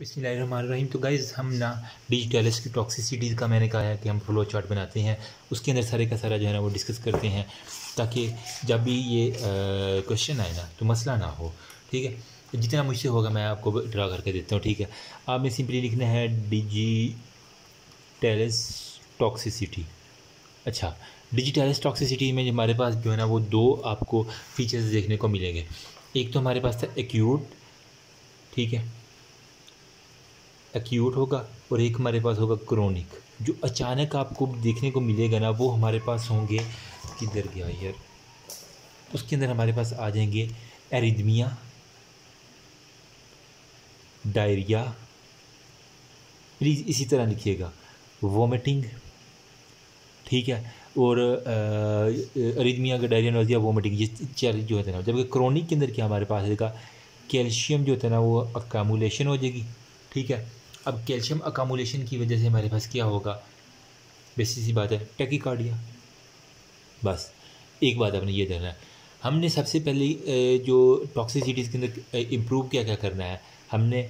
रहीम तो गाइज़ हम ना डिजिटलिस की टॉक्सिसिटीज़ का मैंने कहा है कि हम फ्लो चार्ट बनाते हैं। उसके अंदर सारे का सारा जो है ना वो डिस्कस करते हैं, ताकि जब भी ये क्वेश्चन आए ना तो मसला ना हो, ठीक है? जितना मुझसे होगा मैं आपको ड्रा करके देता हूँ, ठीक है? आपने सिंपली लिखना है डिजिटलिस टॉक्सिसिटी अच्छा डिजिटलिस टॉक्सिसिटी में हमारे पास जो है ना, वो दो आपको फीचर्स देखने को मिलेंगे। एक तो हमारे पास था एक्यूट ठीक है? एक्यूट होगा और एक हमारे पास होगा क्रोनिक जो अचानक आपको देखने को मिलेगा ना, वो हमारे पास होंगे किधर गया यार। उसके अंदर हमारे पास आ जाएँगे एरिदमिया डायरिया प्लीज़ इसी तरह लिखिएगा। वोमिटिंग ठीक है? और अरिदमिया का डायरिया नोजिया वोमिटिंग ये चार जो है ना, जबकि क्रोनिक के अंदर क्या हमारे पास आएगा कैल्शियम जो होता है ना, वो अकामुलेशन हो जाएगी, ठीक है? अब कैल्शियम अकामोलेशन की वजह से हमारे पास क्या होगा? बेसिक सी बात है टेकिकार्डिया बस, एक बात आपने ये देखना है। हमने सबसे पहले जो टॉक्सिसिटीज़ के अंदर इम्प्रूव क्या क्या करना है? हमने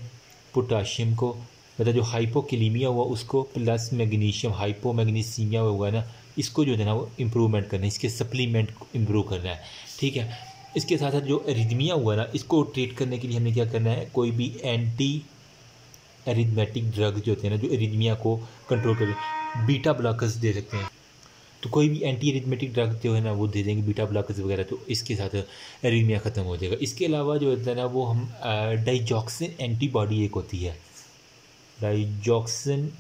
पोटाशियम को मतलब जो हाइपोकिलीमिया हुआ, उसको प्लस मैग्नीशियम हाइपो मैग्नीसीमिया हुआ है ना, इसको जो है ना, वो इम्प्रूवमेंट करना है, इसके सप्लीमेंट इम्प्रूव करना है। ठीक है? इसके साथ साथ जो रिदमिया हुआ ना, इसको ट्रीट करने के लिए हमने क्या करना है? कोई भी एंटी एरिथमेटिक ड्रग जो होते हैं ना, जो एरिथमिया को कंट्रोल कर बीटा ब्लॉकर्स दे सकते हैं। तो कोई भी एंटी एरिथमेटिक ड्रग जो है ना, वो दे देंगे बीटा ब्लॉकर्स वगैरह तो इसके साथ एरिथमिया ख़त्म हो जाएगा। इसके अलावा जो होता है ना, वो हम डाइजॉक्सिन एंटीबॉडी एक होती है। डाइजॉक्सिन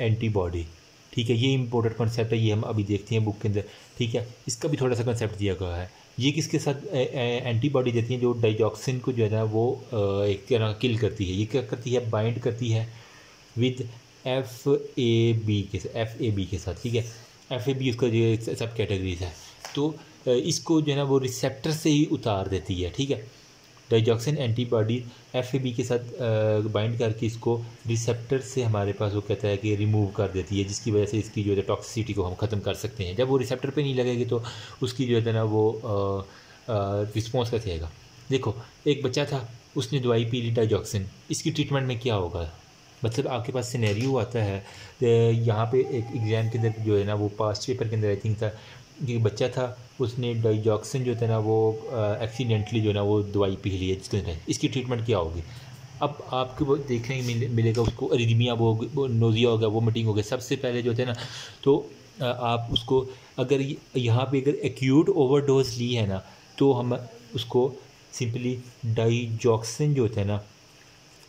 एंटीबॉडी ठीक है, ये इंपॉर्टेंट कॉन्सेप्ट है, ये हम अभी देखते हैं बुक के अंदर, ठीक है। इसका भी थोड़ा सा कॉन्सेप्ट दिया गया है। ये किसके साथ एंटीबॉडी देती हैं जो डाइजॉक्सिन को जो है ना, वो एक तरह किल करती है। ये क्या करती है? बाइंड करती है विद एफ़ ए बी के एफ़ ए बी के साथ, ठीक है? एफ़ ए बी उसका जो सब कैटेगरीज है। तो इसको जो है ना, वो रिसेप्टर से ही उतार देती है, ठीक है? डाइजॉक्सिन एंटीबॉडी एफएबी के साथ बाइंड करके इसको रिसेप्टर से हमारे पास वो कहता है कि रिमूव कर देती है, जिसकी वजह से इसकी जो है टॉक्सिसिटी को हम ख़त्म कर सकते हैं। जब वो रिसेप्टर पे नहीं लगेगी तो उसकी जो है ना वो रिस्पॉन्स कैसे आएगा? देखो, एक बच्चा था, उसने दवाई पी ली डाइजॉक्सिन। इसकी ट्रीटमेंट में क्या होगा? मतलब आपके पास सिनेरियो आता है यहाँ पे एक एग्ज़ाम के अंदर जो है ना वो पास्ट पेपर के अंदर आई थिंक था कि बच्चा था उसने डाइजॉक्सिन जो था ना वो एक्सीडेंटली जो ना वो दवाई पी ली है जिसके इसकी ट्रीटमेंट क्या होगी? अब आपको वो देखने मिले, मिलेगा उसको अरिदमिया वो नोजिया होगा वो मीटिंग हो गया सबसे पहले जो है ना तो आप उसको अगर यहाँ पे अगर एक्यूट ओवरडोज ली है ना तो हम उसको सिंपली डाइजॉक्सिन जो होता है ना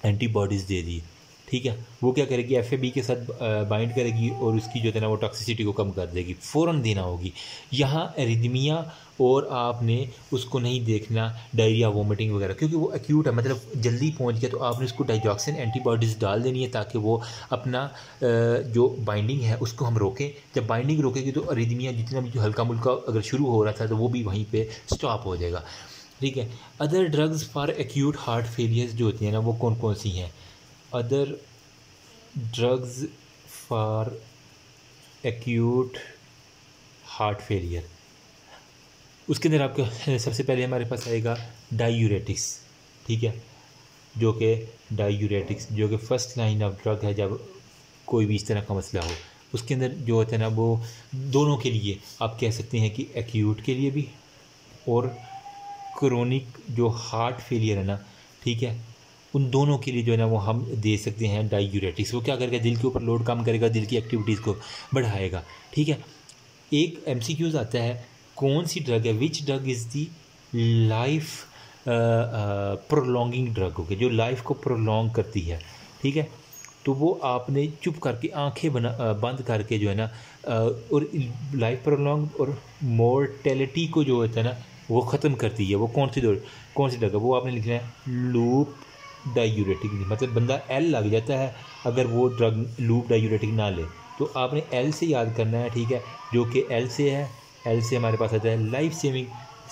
एंटीबॉडीज़ दे दी ठीक है? वो क्या करेगी? एफएबी के साथ बाइंड करेगी और उसकी जो है ना, वो टॉक्सिसिटी को कम कर देगी। फ़ौर देना होगी। यहाँ एरिदमिया और आपने उसको नहीं देखना डायरिया वोमिटिंग वगैरह, क्योंकि वो एक्यूट है। मतलब जल्दी पहुँच गया तो आपने उसको डाइजॉक्सिन एंटीबॉडीज़ डाल देनी है ताकि वो अपना जो बाइंडिंग है, उसको हम रोकें। जब बाइंडिंग रोकेगी तो अरिदमिया जितना भी जो हल्का मुल्का अगर शुरू हो रहा था तो वो भी वहीं पर स्टॉप हो जाएगा। ठीक है? Other drugs for acute heart failures जो होती हैं ना, वो कौन कौन सी हैं? Other drugs for acute heart failure उसके अंदर आपका सबसे पहले हमारे पास आएगा डायूरेटिक्स ठीक है? जो कि डायूरेटिक्स जो कि फ़र्स्ट लाइन ऑफ़ ड्रग है जब कोई भी इस तरह का मसला हो। उसके अंदर जो होता है ना, वो दोनों के लिए आप कह सकते हैं कि एक्यूट के लिए भी और क्रोनिक जो हार्ट फेलियर है ना, ठीक है? उन दोनों के लिए जो है ना वो हम दे सकते हैं डायूरेटिक्स वो क्या करेगा? दिल के ऊपर लोड कम करेगा, दिल की एक्टिविटीज़ को बढ़ाएगा। ठीक है? एक एम सी क्यूज़ आता है, कौन सी ड्रग है? Which drug is the life prolonging drug होगी, जो लाइफ को प्रोलॉन्ग करती है? ठीक है? तो वो आपने चुप करके आँखें बना बंद करके जो है ना और लाइफ प्रोलॉन्ग और मोर्टेलिटी को जो होता है ना, वो ख़त्म करती है। वो कौन सी दो, कौन सी ड्रग है? वो आपने लिखना है लूप डायूरेटिक मतलब बंदा एल लग जाता है अगर वो ड्रग लूप डायूरेटिक ना ले। तो आपने एल से याद करना है, ठीक है? जो कि एल से है एल से हमारे पास आता है लाइफ सेविंग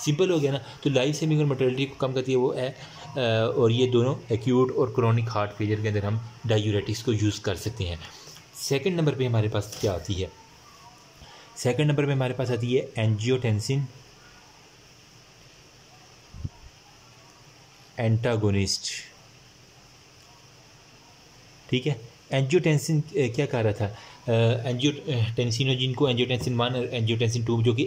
सिंपल हो गया ना? तो लाइफ सेविंग और मटेरियलिटी को कम करती है वो है और ये दोनों एक्यूट और क्रोनिक हार्ट फेलियर के अंदर हम डायूरेटिक्स को यूज़ कर सकते हैं। सेकंड नंबर पे हमारे पास क्या आती है? सेकंड नंबर पे हमारे पास आती है एनजियोटेंसिन एंटागोनिस्ट ठीक है? एंजियोटेंसिन क्या कह रहा था? एंजियोटेंसिनोजिन को एंजियोटेंसिन वन और एंजियोटेंसिन टू जो कि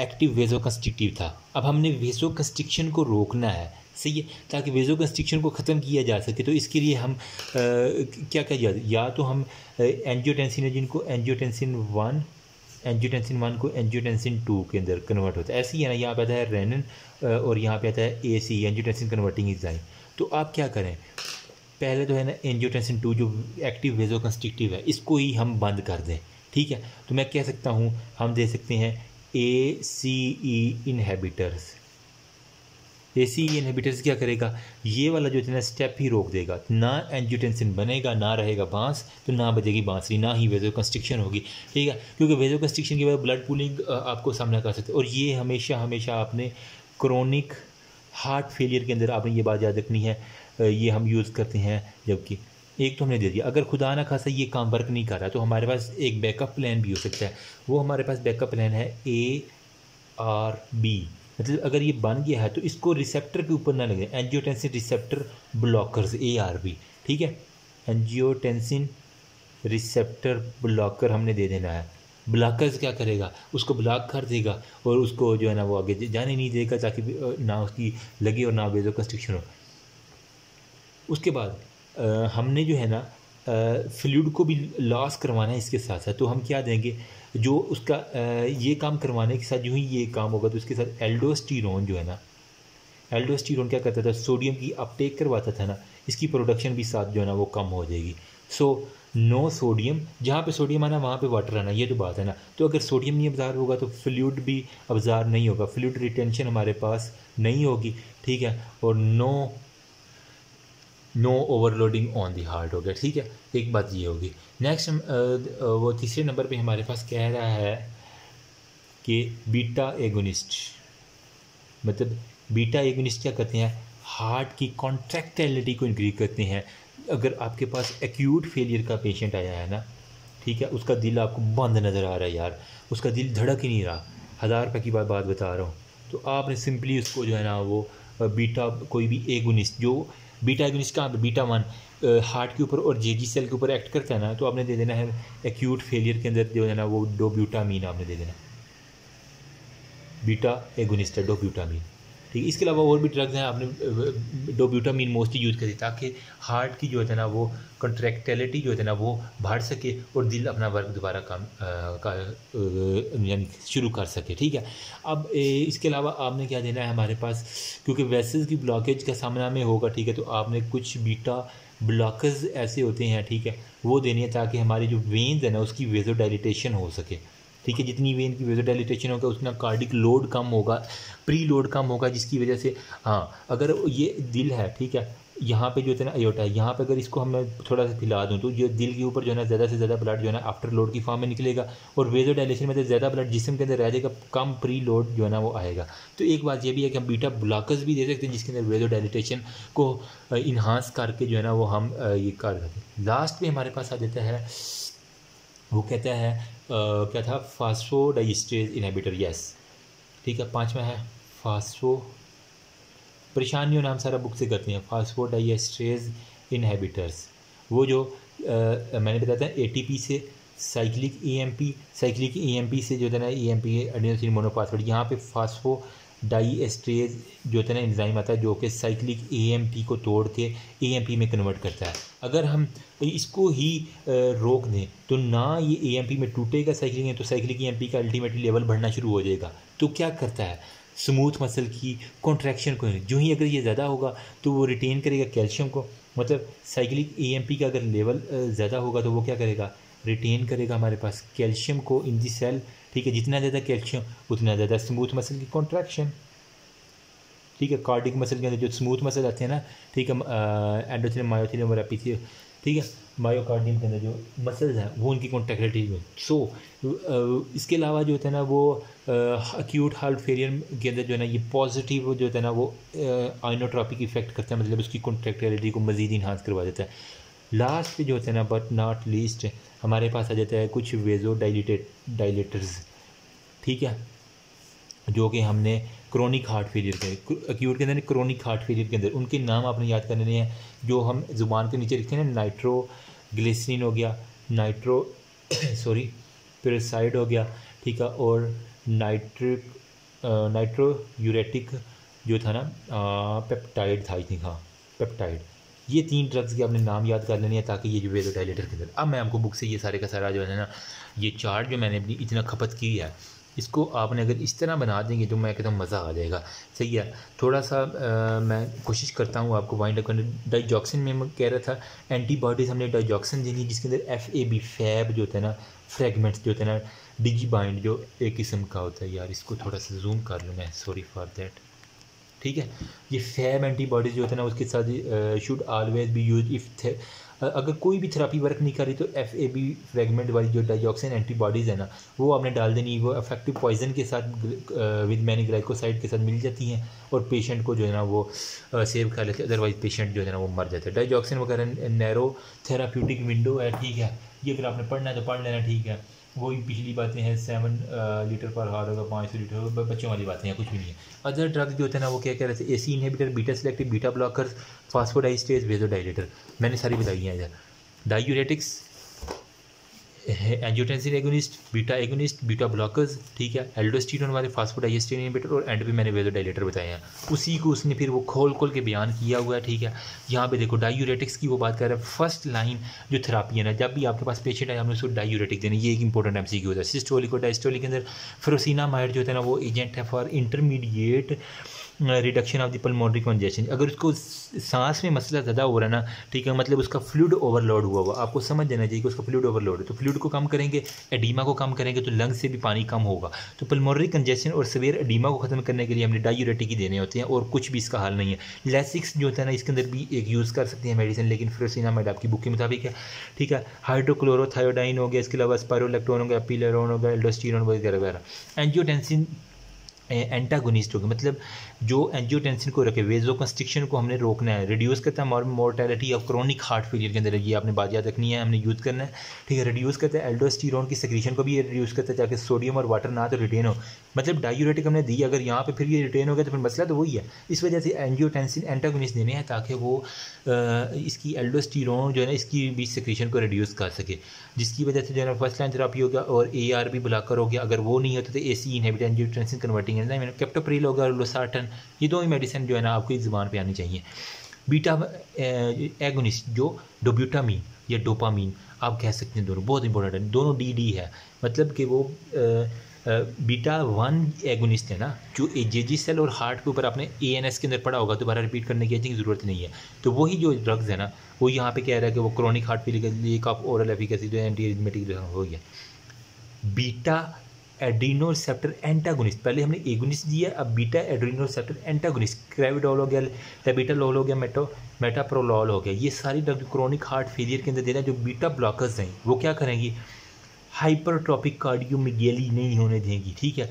एक्टिव वेजो कंस्ट्रिक्टिव था। अब हमने वेजो कंस्ट्रिक्शन को रोकना है सही है? ताकि वेजो कंस्ट्रिक्शन को ख़त्म किया जा सके तो इसके लिए हम आ, क्या क्या या, या तो हम एंजियोटेंसिनोजिन को एंजियोटेंसिन वन एंजियोटेंसिन वन को एंजियोटेंसिन टू के अंदर कन्वर्ट होता है। ऐसे ही है ना यहाँ पे आता है रेनन और यहाँ पे आता है ए सी एंजियोटेंसिन कन्वर्टिंग इजाइन तो आप क्या करें? पहले तो है ना एंजियोटेंसिन टू जो एक्टिव वेजो कंस्ट्रिक्टिव है, इसको ही हम बंद कर दें, ठीक है? तो मैं कह सकता हूँ, हम दे सकते हैं ए सी ई इनहेबिटर्स ए सी ई इनहेबिटर्स क्या करेगा? ये वाला जो है ना स्टेप ही रोक देगा। ना एंजियोटेंसिन बनेगा, ना रहेगा बाँस तो ना बजेगी बांसरी, ना ही वेजो कंस्ट्रिक्शन होगी, ठीक है? क्योंकि वेजो कंस्ट्रिक्शन की वजह ब्लड पुलिंग आपको सामना कर सकते और ये हमेशा हमेशा आपने क्रोनिक हार्ट फेलियर के अंदर आपने ये बात याद रखनी है। ये हम यूज़ करते हैं, जबकि एक तो हमने दे दिया। अगर खुदा ना खासा ये काम वर्क नहीं कर रहा तो हमारे पास एक बैकअप प्लान भी हो सकता है। वो हमारे पास बैकअप प्लान है ए आर बी मतलब अगर ये बन गया है तो इसको रिसेप्टर के ऊपर ना लगे। Angiotensin receptor blockers A R B ठीक है? एंजियोटेंसिन रिसेप्टर ब्लॉकर हमने दे देना है। ब्लॉकर्स क्या करेगा? उसको ब्लॉक कर देगा और उसको जो है ना वो आगे जाने नहीं देगा, ताकि ना उसकी लगे और ना बेजो कंस्ट्रक्शन हो। उसके बाद आ, हमने जो है ना फ्लूड को भी लॉस करवाना है इसके साथ साथ तो हम क्या देंगे? जो उसका आ, ये काम करवाने के साथ जो ही ये काम होगा तो उसके साथ एल्डोस्टीरोन जो है ना एल्डोस्टीरोन क्या करता था? सोडियम की अपटेक करवाता था ना इसकी प्रोडक्शन भी साथ जो है ना वो कम हो जाएगी। सो नो सोडियम जहाँ पे सोडियम आना वहाँ पे वाटर आना ये तो बात है ना। तो अगर सोडियम नहीं अब्जार होगा तो फ्लूड भी अब्जार नहीं होगा। फ्लूड रिटेंशन हमारे पास नहीं होगी ठीक है? और no no overloading on the heart हो गया ठीक है? एक बात ये होगी। नेक्स्ट वो तीसरे नंबर पे हमारे पास कह रहा है कि बीटा एगोनिस्ट मतलब बीटा एगोनिस्ट क्या करते हैं? हार्ट की कॉन्ट्रैक्टिलिटी को इंक्रीज करते हैं। अगर आपके पास एक्यूट फेलियर का पेशेंट आया है ना, ठीक है? उसका दिल आपको बंद नज़र आ रहा है यार। उसका दिल धड़क ही नहीं रहा। हज़ार रुपये की बात बात बता रहा हूँ। तो आपने सिंपली उसको जो है ना वो बीटा कोई भी एगुनिस्ट जो बीटा एगुनिस्ट कहाँ पर बीटा वन हार्ट के ऊपर और जेजी सेल के ऊपर एक्ट करता है ना तो आपने दे देना है एक्यूट फेलियर के अंदर, जो है ना, वो डोब्यूटामीन आपने दे देना। बीटा एगुनिस्ट है डोब्यूटामीन ठीक है इसके अलावा और भी ड्रग्स हैं आपने डोब्यूटामीन मोस्टली यूज़ करी ताकि हार्ट की जो है ना वो कंट्रैक्टिलिटी जो है ना वो बढ़ सके और दिल अपना वर्क दोबारा काम का यानी शुरू कर सके ठीक है? अब ए, इसके अलावा आपने क्या देना है हमारे पास? क्योंकि वेसल्स की ब्लॉकेज का सामना में होगा ठीक है तो आपने कुछ बीटा ब्लॉकर्स ऐसे होते हैं ठीक है वो देने हैं ताकि हमारी जो वेन्स है ना उसकी वेजो डायलिटेशन हो सके। ठीक है, जितनी वेन की वेजो डायलिटेशन होगा उतना कार्डिक लोड कम होगा प्री लोड कम होगा, जिसकी वजह से हाँ अगर ये दिल है, ठीक है, यहाँ पे जो है ना अयोटा है, यहाँ पे अगर इसको हम थोड़ा सा फिला दूँ तो जो दिल के ऊपर जो है ना, ज़्यादा से ज़्यादा ब्लड जो है ना आफ्टर लोड की फॉर्म में निकलेगा, और वेजो डायलेशन में तो ज़्यादा ब्लड जिसम के अंदर रह जाएगा, कम प्री लोड जो है ना, वो आएगा। तो एक बात ये भी है कि हम बीटा ब्लॉकर्स भी दे सकते हैं, जिसके अंदर वेजो डायलिटेशन को इन्हांस करके जो है ना, वो हम ये कर सकते हैं। लास्ट में हमारे पास आ जाता है वो कहता है क्या था? फास्फोडाइस्टेज इनहिबिटर यस ठीक है पांचवा है फास्फो परेशानियों नाम सारा बुक से करते हैं फास्फो फास्फोडाइस्टेज इनहिबिटर्स वो जो आ, मैंने बताया था एटीपी से साइक्लिक ईएमपी साइक्लिक ईएमपी से जो है ना E M P adenosine monophosphate यहाँ पे फास्फो डाई एस्ट्रेज जो है ना इंजाइम आता है, जो कि साइक्लिक ए को तोड़ के एएमपी में कन्वर्ट करता है। अगर हम इसको ही रोक दें तो ना ये ए में टूटेगा साइक्लिक तो साइक्लिक ए का अल्टीमेटली लेवल बढ़ना शुरू हो जाएगा। तो क्या करता है? स्मूथ मसल की कॉन्ट्रैक्शन को जो ही अगर ये ज़्यादा होगा तो वो रिटेन करेगा कैल्शियम को। मतलब साइक्लिक ए का अगर लेवल ज़्यादा होगा तो वो क्या करेगा? रिटेन करेगा हमारे पास कैल्शियम को इन दी सेल ठीक है, जितना ज़्यादा कैल्शियम, उतना ज़्यादा स्मूथ मसल की कॉन्ट्रैक्शन ठीक है कार्डिक मसल के अंदर जो स्मूथ मसल आते हैं ना, ठीक है एंडोथिलियम मायोथिलियम और एपिथियम ठीक है मायोकार्डियम के अंदर जो मसल्स हैं, वो उनकी कॉन्ट्रैक्टिलिटी में सो इसके अलावा जो होता है ना, वो अक्यूट हार्ट फेलियर के अंदर जो है ना, ये पॉजिटिव जो होता है ना, वो आइनोट्रॉपिक इफ़ेक्ट करता है मतलब उसकी कॉन्ट्रैक्टिलिटी को मज़ीद इन्हांस करवा देता है। लास्ट पे जो होता है ना बट नॉट लीस्ट हमारे पास आ जाता है कुछ वेजो डाइलेटेड डाइलेटर्स ठीक है? जो कि हमने क्रोनिक हार्ट फेलियर के एक्यूट के अंदर क्रोनिक हार्ट फेलियर के अंदर, उनके नाम आपने याद करने हैं। जो हम ज़ुबान के नीचे लिखते हैं ना नाइट्रो ग्लिसरीन हो गया नाइट्रो सॉरी पेरोसाइड हो गया, ठीक है, और नाइट्रिक नाइट्रो यूरेटिक जो था ना पेप्टाइड था आई हाँ पेप्टाइड ये तीन ड्रग्स के अपने नाम याद कर लेने हैं ताकि ये जो वेजो डायलेटर के अंदर। अब मैं आपको बुक से ये सारे का सारा जो है ना, ये चार्ट जो मैंने अपनी इतना खपत की है इसको आपने अगर इस तरह बना देंगे तो मैं एकदम मज़ा आ जाएगा। सही है। थोड़ा सा आ, मैं कोशिश करता हूँ आपको वाइंड अप करने डाइजॉक्सिन में कह रहा था एंटीबॉडीज़ हमने डाइजॉक्सिन देनी जिसके अंदर एफ़ ए बी फैब जो होता है ना फ्रेगमेंट्स जो होते हैं ना डिजी बाइंड जो एक किस्म का होता है। यार इसको थोड़ा सा जूम कर लूँ मैं सॉरी फॉर देट ठीक है? ये फैब एंटीबॉडीज़ जो होते हैं ना उसके साथ should always be use if अगर कोई भी थेरापी वर्क नहीं कर रही तो एफ़ ए बी फ्रेगमेंट वाली जो डाइजॉक्सिन एंटीबॉडीज़ है ना, वो आपने डाल देनी, वो अफेक्टिव पॉइजन के साथ विद मैनी ग्लाइकोसाइड के साथ मिल जाती हैं और पेशेंट को जो है ना वो सेव कर लेते हैं। अदरवाइज़ पेशेंट जो है ना वो मर जाता है। डाइजॉक्सिन वगैरह नैरो थेरापूटिक विंडो है, ठीक है। ये अगर आपने पढ़ना है तो पढ़ लेना, ठीक है। वही पिछली बातें हैं सेवन लीटर पर हार होगा, पाँच सौ लीटर होगा, बच्चों वाली बातें हैं, कुछ भी नहीं है। अदर ड्रग जो होते हैं ना, वो क्या कह रहे थे? A C inhibitor beta selective beta blocker phosphodiesterase vasodilator मैंने सारी बताई हैं इधर। Diuretics angiotensin agonist beta agonist beta blockers ठीक है एल्डोस्टीरोन वाले फास्फोडाइस्टिन इनहिबिटर और एंड भी मैंने वेजोडाइलेटर बताए हैं। उसी को उसने फिर वो खोल खोल के बयान किया हुआ है, ठीक है। यहाँ पे देखो डायूरेटिक्स की वो बात कर रहा है। फ़र्स्ट लाइन जो थेरापी है ना, जब भी आपके पास पेशेंट है हमने उसको डायूरेटिक देना ये एक इंपॉर्टेंट एम सी होता है। सिस्टोलिक और डाइस्टोलिक के अंदर फ्रोसिना माइड जो होता है ना, वो एजेंट है for intermediate reduction of the pulmonary congestion अगर उसको सांस में मसला ज़्यादा हो रहा है ना, ठीक है मतलब उसका फ्लूड ओवरलोड हुआ हुआ, आपको समझ जाना चाहिए कि उसका फ्लूड ओवरलोड है। तो फ्लूड को कम करेंगे एडीमा को कम करेंगे तो लंग से भी पानी कम होगा। तो पल्मोनरी कंजेशन और सवेर एडीमा को ख़त्म करने के लिए हमने डायूरेटिक ही देने होते हैं, और कुछ भी इसका हाल नहीं है। लेसिक्स जो होता है ना, इसके अंदर भी एक यूज़ कर सकते हैं मेडिसिन लेकिन फ्रोसिनामाइड आपकी बुक के मुताबिक है। ठीक है हाइड्रोक्लोरोथायोडाइन हो गया, इसके अलावा स्पायरोलेक्टोन हो गया पीलेरोन हो गया एल्डोस्टीरोन वगैरह वगैरह। एंजियोटेंसिन एंटागोनिस्ट होगी। मतलब जो एंजियोटेंसिन को रखे वेजो कंस्ट्रिक्शन को हमने रोकना है। रिड्यूस करता है mortality of chronic heart failure के अंदर ये आपने बात याद रखनी है, हमने यूज़ करना है। ठीक है रिड्यूस करता है एल्डोस्टीरोन की सेक्रीशन को भी ये रिड्यूस करता है, ताकि सोडियम और वाटर ना तो रिटेन हो। मतलब डायूरेटिक हमने दी, अगर यहाँ पे फिर ये रिटेन हो गया तो फिर मसला तो वही है। इस वजह से एंजियोटेंसिन एंटागोनिस्ट देने हैं ताकि वो इसकी एल्डोस्टीरोन जो है ना, इसकी भी सिक्रीशन को रिड्यूस कर सके। जिसकी वजह से जो है ना फ़र्स्ट लाइन थेरापी हो गया और ए आर भी बुलाकर हो गया। अगर वो नहीं होता तो A C inhibit angiotensin converting enzyme captopril होगा लोसार्टन ये दो ही मेडिसिन जो है ना आपको इस ज़ुबान पर आनी चाहिए। बीटा एगोनिस्ट जो डोब्यूटामीन या डोपामीन आप कह सकते हैं दोनों, बहुत इंपॉर्टेंट है। दोनों डी डी है। मतलब कि वो बीटा वन एगोनिस्ट है ना, जो जे सेल और हार्ट के ऊपर आपने ए एन एस के अंदर पड़ा होगा, दोबारा रिपीट करने की ज़रूरत नहीं है। तो वही जो ड्रग्स है ना, वो यहाँ पे कह रहा है कि वो क्रॉनिक हार्ट फेलियर के लिए आप ओरल एफिकेसी जो एंटी एरिथमेटिक हो गया बीटा एड्रीनो रिसेप्टर एंटागोनिस्ट पहले हमने एगोनिस्ट दिया, अब beta Adreno receptor antagonist carvedilol हो गया लेबिटालोल हो गया। मेटो मेटाप्रोलॉल हो गया ये सारी ड्रग क्रोनिक हार्ट फेलियर के अंदर देना जो बीटा ब्लॉकर्स हैं, वो क्या करेंगी? हाइपरट्रॉपिक कार्डियोमिगेली नहीं होने देंगी, ठीक है?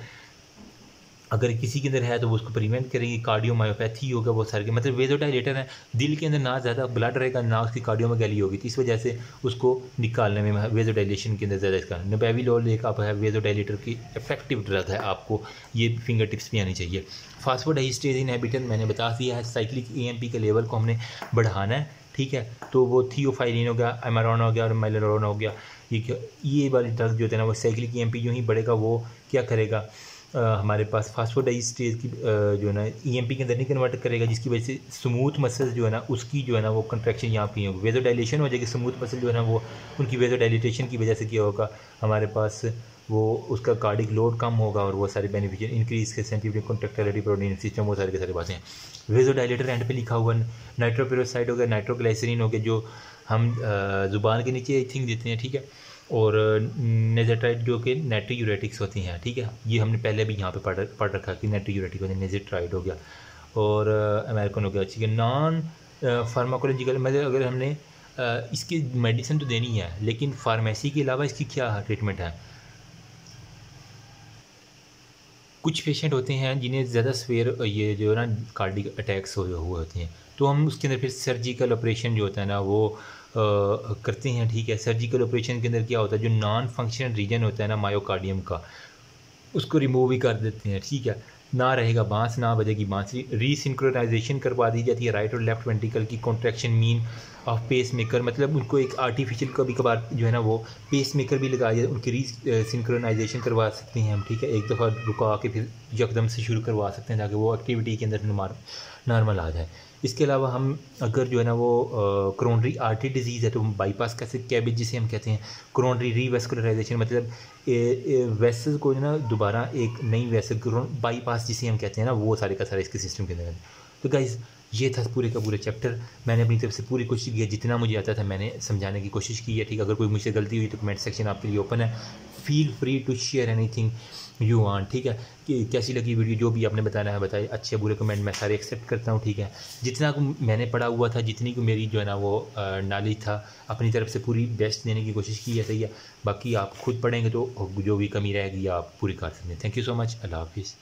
अगर किसी के अंदर है तो वो उसको प्रिवेंट करेंगे कार्डियोमायोपैथी होगा वो सारे मतलब वेजोडाइलेटर है, दिल के अंदर ना ज़्यादा ब्लड रहेगा, ना उसकी कार्डियोमागैली होगी तो इस वजह से उसको निकालने में वेजोडाइलेशन के अंदर ज़्यादा इसका नबेविलोल एक आप है वेजोडाइलेटर की इफ़ेक्टिव ड्रग है आपको, ये फिंगर टिप्स भी आनी चाहिए। फास्फोडाइस्टेज इनहेबिटर मैंने बता दिया है साइक्लिक ई के लेवल को हमने बढ़ाना है, ठीक है? तो वो थियोफाइलिन हो गया एमारॉन हो गया और मेलेरोन हो गया। ये क्या ये वाली ड्रग जो हैं ना वो साइक्लिक ई एम पी जो ही बढ़ेगा वो क्या करेगा? आ, हमारे पास फास्फोडाइस्टेज की जो है ना ईएमपी के अंदर नहीं कन्वर्ट करेगा जिसकी वजह से स्मूथ मसल जो है ना उसकी जो है ना वो कंट्रैक्शन यहाँ पे होगी। वेजो डायलेशन हो जाएगी स्मूथ मसल जो है ना वो उनकी वेजो डायलिटेशन की वजह से क्या होगा? हमारे पास वो उसका कार्डिक लोड कम होगा और वो सारे बेनिफिशियल इंक्रीज के सेंटिविटी कॉन्ट्रेक्टिलिटी प्रोटीन सिस्टम वो सारे के सारे बातें वेजो डायलेटर एंड पे लिखा हुआ नाइट्रोपेरोसाइड हो गया नाइट्रोग्लाइसरीन हो गया जो हम ज़ुबान के नीचे थिंक देते हैं, ठीक है? और नेजेट्राइड जो कि नेट्री यूरेटिक्स होती हैं, ठीक है? ये हमने पहले भी यहाँ पे पढ़ पढ़ रखा कि नेट्रीयूरेटिक होते हैं नेजेट्राइड हो गया। और अमेरिकन हो गया, ठीक है? नॉन फार्माकोलॉजिकल मतलब अगर हमने इसकी मेडिसिन तो देनी है, लेकिन फार्मेसी के अलावा इसकी क्या ट्रीटमेंट है? कुछ पेशेंट होते हैं जिन्हें ज़्यादा सवेर ये जो है ना, कार्डिक अटैक्स हुए हुए होते हैं। तो हम उसके अंदर फिर सर्जिकल ऑपरेशन जो होता है ना वो आ, करते हैं ठीक है? सर्जिकल ऑपरेशन के अंदर क्या होता है? जो नॉन फंक्शनल रीजन होता है ना मायोकार्डियम का उसको रिमूव ही कर देते हैं ठीक है? ना रहेगा बाँस ना बजेगी बांसुरी रीसिंक्रोनाइजेशन करवा दी जाती है राइट और लेफ़्ट वेंटिकल की contraction mean of pacemaker मतलब उनको एक आर्टिफिशियल कभी कभार जो है ना वो पेस मेकर भी लगाया जाए उनकी री सिंक्रोनाइजेशन करवा सकते हैं हम ठीक है? एक दफ़ा रुका के फिर यकदम से शुरू करवा सकते हैं ताकि वो एक्टिविटी के अंदर नॉर्मल आ जाए। इसके अलावा हम अगर जो है ना वो क्रोनरी आर्टरी डिज़ीज़ है तो बाईपास कैसे कैबेज जिसे हम कहते हैं क्रोनरी रीवेस्कुलराइजेशन मतलब वेसल को जो ना दोबारा एक नई वेसल बाईपास जिसे हम कहते हैं ना, वो सारे का सारा इसके सिस्टम के अंदर तो गाइज़ ये था पूरे का पूरा चैप्टर मैंने अपनी तरफ़ से पूरी कोशिश की है, जितना मुझे आता था मैंने समझाने की कोशिश की है, ठीक अगर कोई मुझसे गलती हुई तो कमेंट सेक्शन आपके लिए ओपन है। Feel free to share anything you want ठीक है? कि कैसी लगी वीडियो जो भी आपने बताना है, बताइए। अच्छे, बुरे कमेंट मैं सारे एक्सेप्ट करता हूँ, ठीक है? जितना मैंने पढ़ा हुआ था, जितनी को मेरी जो है ना वो नॉलेज था, अपनी तरफ़ से पूरी बेस्ट देने की कोशिश की है, सही है? बाकी आप खुद पढ़ेंगे तो जो भी कमी रहेगी, आप पूरी कर सकते हैं। Thank you so much Allah हाफिज़।